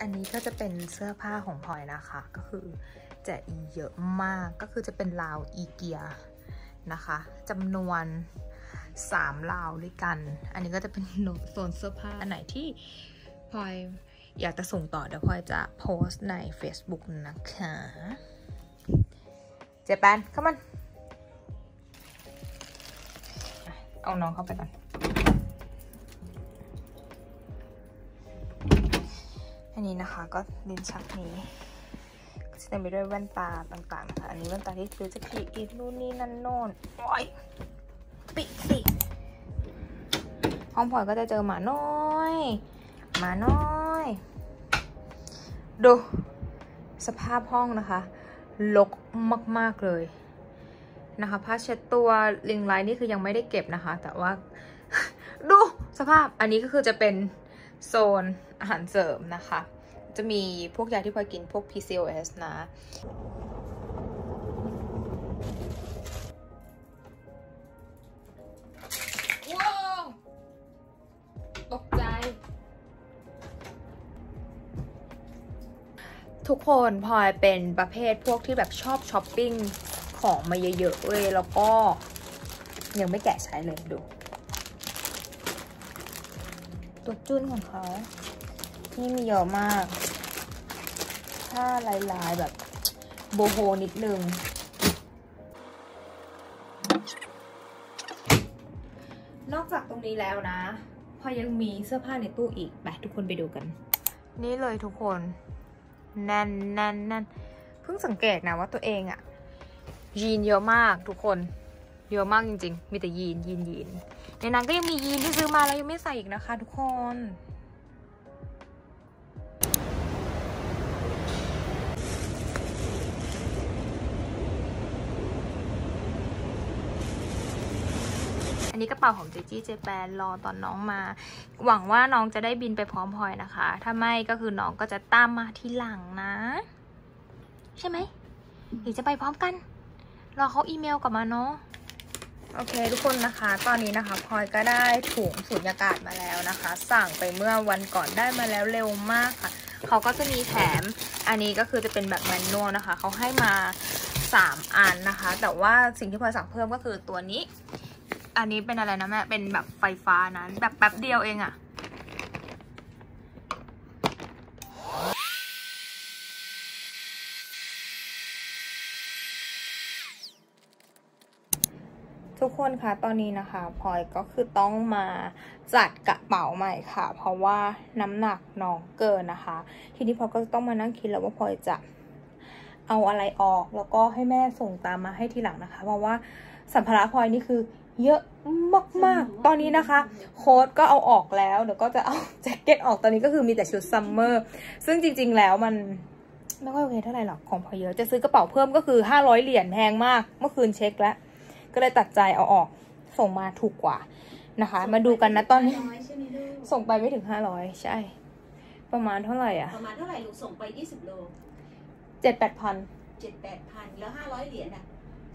อันนี้ก็จะเป็นเสื้อผ้าของพลอยนะคะ ก็คือจะเยอะมากก็คือจะเป็นราวอีเกียนะคะจำนวน3ราวด้วยกัน อันนี้ก็จะเป็นโซนเสื้อผ้าอันไหนที่พลอยอยากจะส่งต่อเดี๋ยวพลอยจะโพสต์ใน Facebook นะคะ เจแปนเข้ามัน เอาน้องเข้าไปก่อน นี้นะคะ ก็ลิ้นชักนี้ก็จะเต็มไปด้วยแว่นตาต่างๆนะคะอันนี้แว่นตาที่ซื้อจากพีอีทนู่นนี่นั่นโน่นโอ้ยปิดสิห้องพลอยก็จะเจอหมาน้อยหมาน้อย ดู สภาพห้องนะคะลกมาก ๆ เลยนะคะผ้าเช็ดตัวลิงไลน์นี่คือยังไม่ได้เก็บนะคะ แต่ว่า ดูสภาพอันนี้ก็คือจะเป็นโซนอาหารเสริมนะคะ จะมีพวกยาที่พลอยกินพวก PCOS นะว้าวตกใจ ทุกคนพลอยเป็นประเภทพวกที่แบบชอบช้อปปิ้งของมาเยอะๆเว้ยแล้วก็ยังไม่แกะใช้เลยดู ตัวจุ้นของเขา นี่มีเยอะมากถ้าลายๆแบบโบโฮนิดนึง นอกจากตรงนี้แล้วนะ พอยังมีเสื้อผ้าในตู้อีก ไปทุกคนไปดูกัน นี่เลยทุกคน แน่นแน่นแน่นเพิ่งสังเกตนะว่าตัวเองอะยีนเยอะมากทุกคนเยอะมากจริงๆ มีแต่ยีนยีนยีน ในนั้นก็ยังมียีนที่ซื้อมาแล้วยังไม่ใส่อีกนะคะทุกคน อันนี้กระเป๋าของเจจี้เจแปนรอตอนน้องมา หวังว่าน้องจะได้บินไปพร้อมพลอยนะคะ ถ้าไม่ก็คือน้องก็จะตามมาทีหลังนะ ใช่ไหมหรือจะไปพร้อมกัน รอเขาอีเมลกลับมาเนาะโอเคทุกคนนะคะ ตอนนี้นะคะพลอยก็ได้ถุงสูญญากาศมาแล้วนะคะ สั่งไปเมื่อวันก่อนได้มาแล้วเร็วมากค่ะ เขาก็จะมีแถม อันนี้ก็คือจะเป็นแบบแมนนวลนะคะ เขาให้มา 3 อันนะคะ แต่ว่าสิ่งที่พลอยสั่งเพิ่มก็คือตัวนี้ อันนี้เป็นอะไรนะแม่ เป็นแบบไฟฟ้านั้นแบบแป๊บเดียวเองอะทุกคนคะตอนนี้นะคะพลอยก็คือต้องมาจัดกระเป๋าใหม่ค่ะ เพราะว่าน้ำหนักน้องเกินนะคะ ทีนี้พลอยก็ต้องมานั่งคิดแล้วว่าพลอยจะเอาอะไรออก แล้วก็ให้แม่ส่งตามมาให้ทีหลังนะคะ เพราะว่าสัมภาระพลอยนี่คือ เยอะมากๆ ตอนนี้นะคะ coat ก็เอาออกแล้ว เดี๋ยวก็จะเอาแจ็คเก็ตออกตอนนี้ก็คือมีแต่ชุด summer ซึ่งจริง ๆ แล้วมันไม่ค่อยโอเคเท่าไหร่หรอก ของพลอยเยอะ จะซื้อกระเป๋าเพิ่มก็คือห้าร้อยเหรียญแพงมาก เมื่อคืนเช็คแล้ว ก็เลยตัดใจเอาออก ส่งมาถูกกว่านะคะ มาดูกันนะตอนนี้น้อยใช่ไหมลูกส่งไปไม่ถึงห้าร้อยใช่ ประมาณเท่าไหร่อะ ประมาณเท่าไหร่ลูกส่งไป 20 โลเจ็ดแปดพัน7 8พันแล้ว500 เหรียญอะ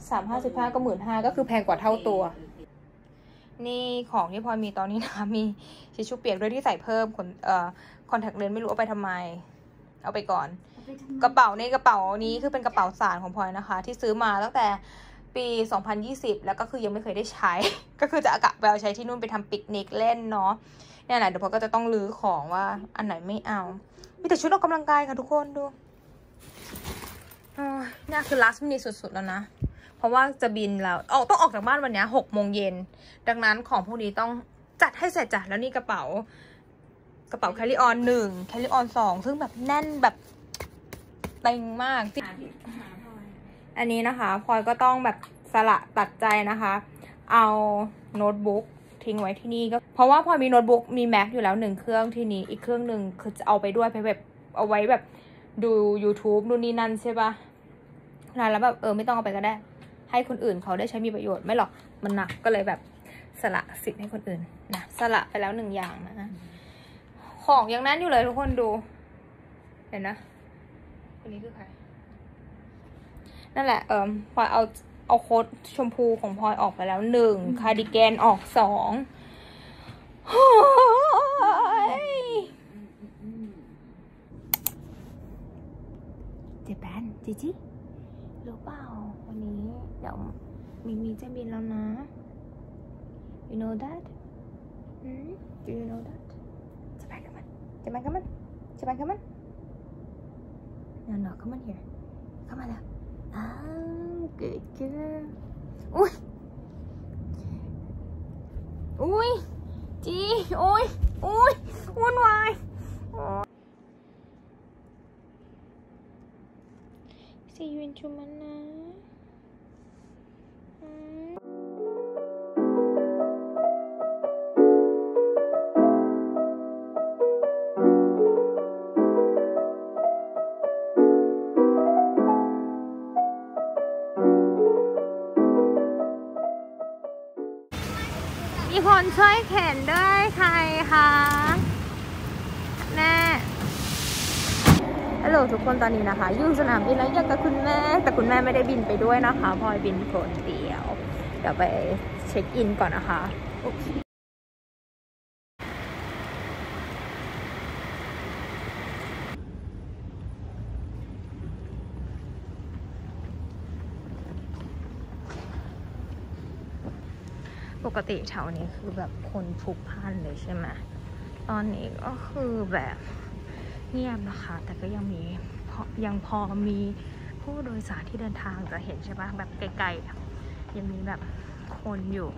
สามห้าสิบห้าก็หมื่นห้าก็คือแพงกว่าเท่าตัว นี่ของที่พลอยมีตอนนี้นะคะมีทิชชู่เปียกด้วยที่ใส่เพิ่มขนเอ่อคอนแทคเลนส์ไม่รู้เอาไปทำไม เอาไปก่อน กระเป๋าในกระเป๋านี้คือเป็นกระเป๋าสารของพลอยนะคะ ที่ซื้อมาตั้งแต่ปี 2020 แล้วก็คือยังไม่เคยได้ใช้ ก็คือจะอากะไปเอาใช้ที่นู่นไปทำปิกนิกเล่นเนาะเนี่ยแหละเดี๋ยวพลอยก็จะต้องรื้อของว่าอันไหนไม่เอา มีแต่ชุดออกกำลังกายค่ะทุกคนดูโอ้ยเนี่ยคือ last minute สุดๆแล้วนะ เพราะว่าจะบินแล้วออกต้องออกจากบ้านวันนี้หกโมงเย็น ดังนั้นของพวกนี้ต้องจัดให้เสร็จจ้ะแล้วนี่กระเป๋ากระเป๋า carry-on หนึ่ง carry-on สองซึ่งแบบแน่นแบบเต่งมากอันนี้นะคะพลอยก็ต้องแบบสละตัดใจนะคะ เอาโน้ตบุ๊กทิ้งไว้ที่นี่ก็เพราะว่าพลอยมีโน้ตบุ๊กมี Mac อยู่แล้วหนึ่งเครื่องที่นี้อีกเครื่องหนึ่งคือจะเอาไปด้วยไปแบบเอาไว้แบบดู YouTube นู่นนี่นั่นใช่ป่ะแล้วแบบเออไม่ต้องเอาไปก็ได้ ให้คนอื่นเขาได้ใช้มีประโยชน์ไม่หรอกมันหนักก็เลยแบบสละสิทธิ์ให้คนอื่นนะสละไปแล้วหนึ่งอย่างนะ ของยังแน่นอยู่เลยทุกคนดูเห็นนะคนนี้คือใครนั่นแหละเอิมพลอยเอาเอา coat ชมพูของพลอยออกไปแล้วหนึ่งคาร์ดิแกนออกสองโอ้ยจิจิรู้เปล่าวันนี้ เดี๋ยวมีมีจะบินแล้วนะ you know that อืม do you know that จะไปกับมันจะไปกับมันจะไปกับมัน no no come on here เข้ามาแล้วอ้าว good girl อุ้ยอุ้ยจีโอ้ยอุ้ยวุ่น คนช่วยเข็นด้วยใครคะแม่ฮัลโหลทุกคนตอนนี้นะคะอยู่สนามบินแล้วยังกับคุณแม่ แต่คุณแม่ไม่ได้บินไปด้วยนะคะพลอยบินคนเดียว เดี๋ยวไปเช็คอินก่อนนะคะ ปกติแถวนี้คือแบบคนพลุกพล่านเลยใช่ไหมตอนนี้ก็คือแบบเงียบนะคะ แต่ก็ยังมีพอยังพอมีผู้โดยสารที่เดินทางจะเห็นใช่ปะแบบไกลๆยังมีแบบคนอยู่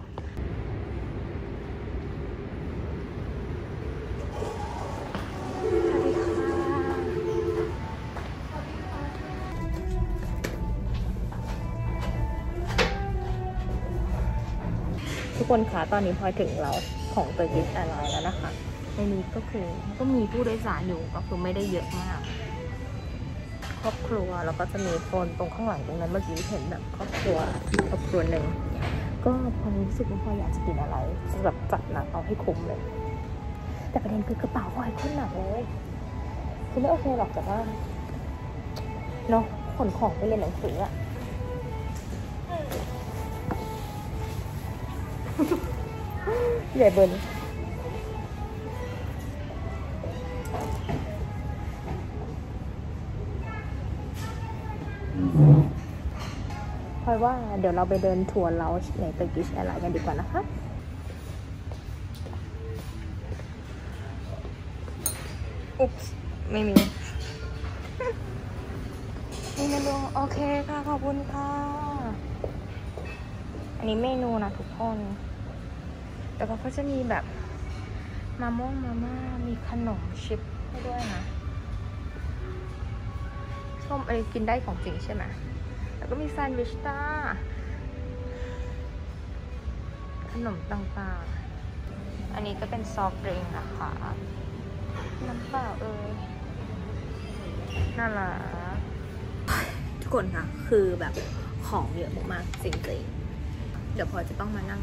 คนคะตอนนี้พลอยถึง lounge ของ Turkish Airlines แล้วนะคะในนี้ก็คือก็มีผู้โดยสารอยู่ก็คือไม่ได้เยอะมาก ครอบครัวแล้วก็จะมีคนตรงข้างหลังตรงนั้นเมื่อกี้เห็นแบบครอบครัวครอบครัวหนึ่งก็พลอยรู้สึกว่าพลอยอยากจะกินอะไรจะแบบจัดหนักเอาให้คุ้มเลย แต่ประเด็นคือกระเป๋าพลอยขึ้นหนักเลยคือไม่โอเคหรอกแต่ว่าเนาะขนของไปเรียนหนังสืออะ ใหญ่เบิ้มพลอยว่าเดี๋ยวเราไปเดินทัวร์ lounge ใน Turkish Airlines กันดีกว่านะคะอุ๊บไม่มีมีเมนูโอเคค่ะ ขอบคุณค่ะ อันนี้เมนูนะทุกคน แต่เขาก็จะมีแบบมาม่วงมาม่า มีขนมชิปให้ด้วยนะส้มอะไรกินได้ของจริงใช่ไหมแล้วก็มีแซนด์วิชต้า ขนมต่างๆ อันนี้ก็เป็นซอฟต์ดริงนะคะ น้ำเปล่าเอ้ยน่ารักทุกคนค่ะ คือแบบของเยอะมากจริงๆ เดี๋ยวพอจะต้องมานั่ง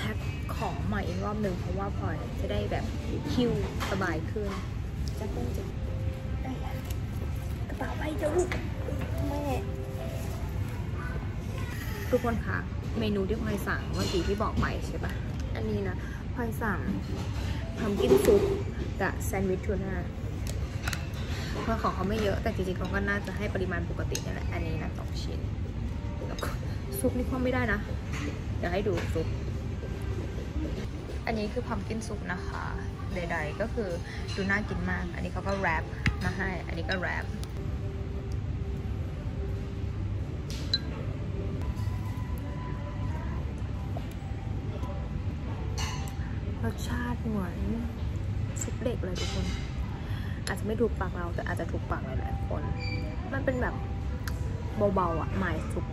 แพ็คของใหม่อีกรอบหนึ่งเพราะว่าพลอยจะได้แบบคิวสบายขึ้น จะต้องจะกระเป๋าใบเดียวลูกแม่ทุกคนคะเมนูที่พลอยสั่งเมื่อกี้ที่บอกไปใช่ปะอันนี้นะพลอยสั่งพัมกินซุปกับแซนด์วิชทูน่าเพราะของเขาไม่เยอะแต่จริงๆเขาก็น่าจะให้ปริมาณปกตินี่แหละอันนี้นะสองชิ้นแล้วก็ซุปนี่คว่ำไม่ได้นะ เดี๋ยวให้ดูซุป อันนี้คือพัมกินซุปนะคะ ใด ๆ ก็คือดูน่ากินมาก อันนี้เขาก็แรปมาให้ อันนี้ก็แรปรสชาติเหมือนซุปเด็กเลยทุกคน อาจจะไม่ถูกปากเราแต่อาจจะถูกปากหลายๆคน มันเป็นแบบเบาๆอะหมายซุป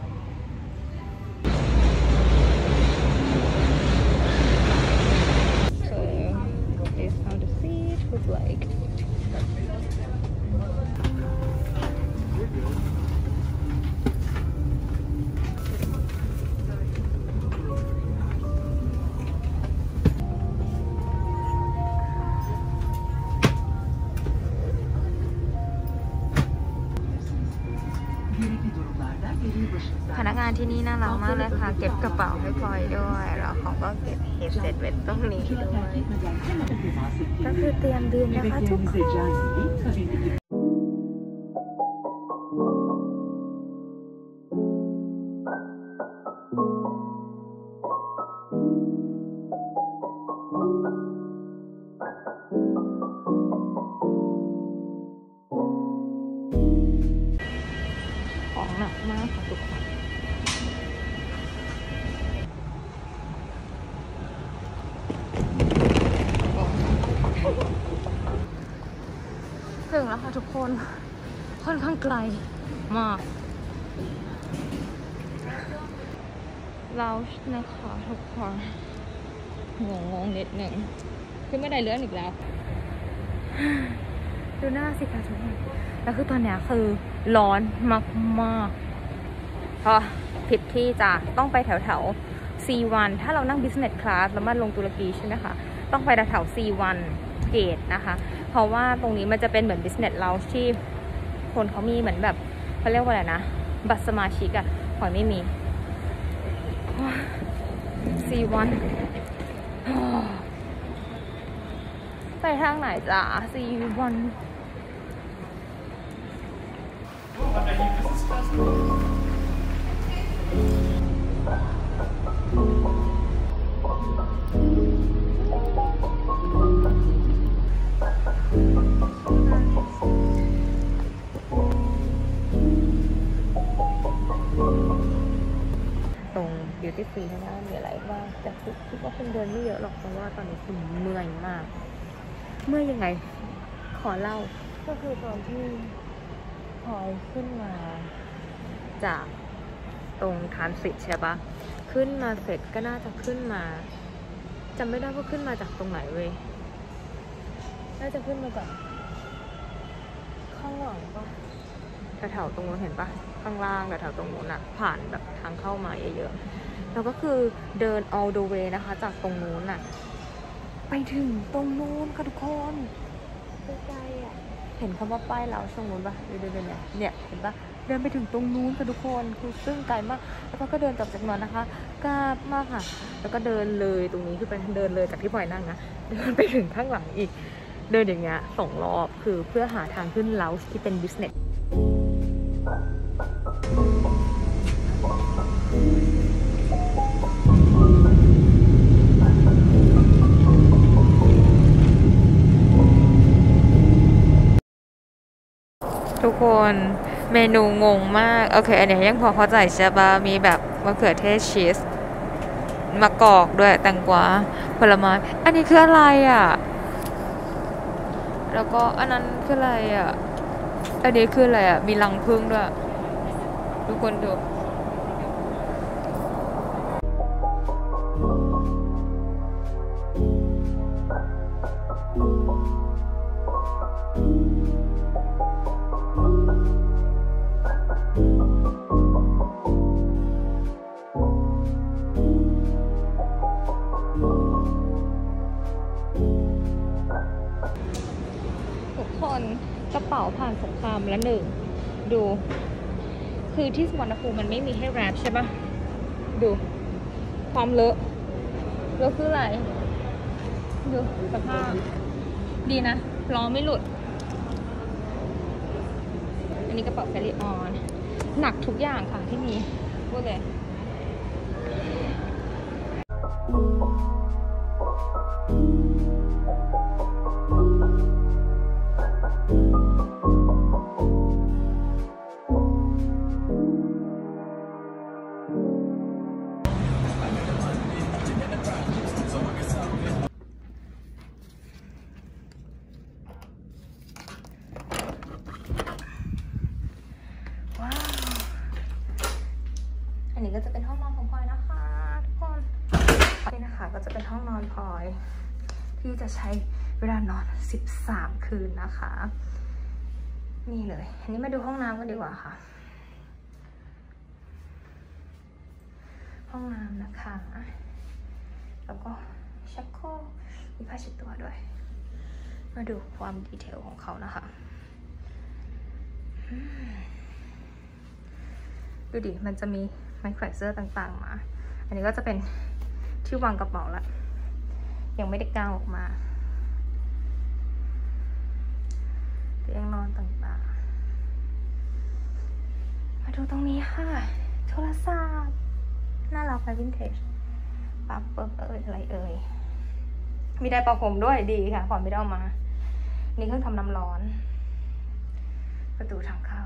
like. พนักงานที่นี่น่ารักมากเลยค่ะ เก็บกระเป๋าให้พลอยด้วย แล้วเขาก็เก็บ เฮดเซ็ตไว้ตรงนี้ด้วยก็คือเตรียมบินนะคะทุกคน งแล้วค่ะทุกคน ค่อนข้างไกลมากเรานะคะทุกคนงงงๆนิดหนึ่งขึ้นไม่ได้เลื่อนอีกแล้ว ดูหน้าสิคะทุกคนแล้วคือตอนเนี้ยคือร้อนมากๆเพราะผิดที่จะต้องไปแถวแถวๆ C1 ถ้าเรานั่ง business class แล้วมาลงตุรกีใช่ไหมคะ ต้องไปแถวแถวๆ C1 เกตนะคะ เพราะว่าตรงนี้มันจะเป็นเหมือน business lounge ที่คนเขามีเหมือนแบบเขาเรียกว่าอะไรนะ บัตรสมาชิกอะขอยไม่มี C1 ไปทางไหนจ้ะ C1 ตรง beauty free ข้างหน้ามีอะไรบ้างแต่คิดคิดว่าคงเดินไม่เยอะหรอกเพราะว่าตอนนี้คือเมื่อยมาก เมื่อยยังไง ขอเล่า ก็คือตอนที่พลอยขึ้นมา จากตรงทานสิทใช่ปะขึ้นมาเสร็จก็น่าจะขึ้นมาจำไม่ได้ว่าขึ้นมาจากตรงไหนเว้ยน่าจะขึ้นมาจากข้างหลังปะแถวๆตรงนู้นเห็นปะข้างล่างแถวๆตรงนู้นอะผ่านแบบทางเข้ามาเยอะๆ แล้วก็คือเดิน all the way นะคะ จากตรงนู้นอะไปถึงตรงนู้นค่ะทุกคนไกลๆอะเห็นคำว่าป้ายเราช่วงนู้นปะเดินๆเนี่ยเนี่ยเห็นปะเดินไปถึงตรงนู้นค่ะทุกคนคือซึ่งไกลมาก แล้วก็ก็เดินกลับจากนั้นนะคะกราบมากค่ะ แล้วก็เดินเลยตรงนี้คือเป็นเดินเลยจากที่พลอยนั่งนะเดินไปถึงข้างหลังอีก เดินอย่างเงี้ยสองรอบคือเพื่อหาทางขึ้นเลาที่เป็น business ทุก คนเมนูงงมาก โอเค อันนี้ยังพอเข้าใจใช่ปะมีแบบมะเขือเทศชีสมะกอกด้วยแตงกวาผลไม้อันนี้คืออะไรอะ แล้วก็อันนั้นคืออะไรอะ อันนี้คืออะไรอะ มีรังผึ้งด้วย ทุกคนดู ป๋าผ่านสงครามละหนึ่ง ดู คือที่สุวรรณภูมิมันไม่มีให้แรปใช่ปะดู ความเลอะเลอะคืออะไร ดูสภาพ ดีนะล้อไม่หลุด อันนี้กระเป๋าแคริออน หนักทุกอย่างค่ะที่มีพูดเลย คืนนะคะ นี่เลย อันนี้มาดูห้องน้ำกันดีกว่าค่ะ ห้องน้ำนะคะ แล้วก็ชักโครกมีผ้าเช็ดตัวด้วย มาดูความดีเทลของเขานะคะดูดิ มันจะมีไมโครเซอร์ต่างๆมา อันนี้ก็จะเป็นที่วางกระเป๋าละ ยังไม่ได้กางออกมาเตียงนอนต่างๆ มาดู ตรงนี้ค่ะ โทรศัพท์น่ารักไปวินเทจปั๊บเปิบเอ่ยอะไรเอ่ยมีได้ประผมด้วยดีค่ะพลอไม่ได้เอามา นี่เครื่องทำน้ำร้อน ประตูทางเข้า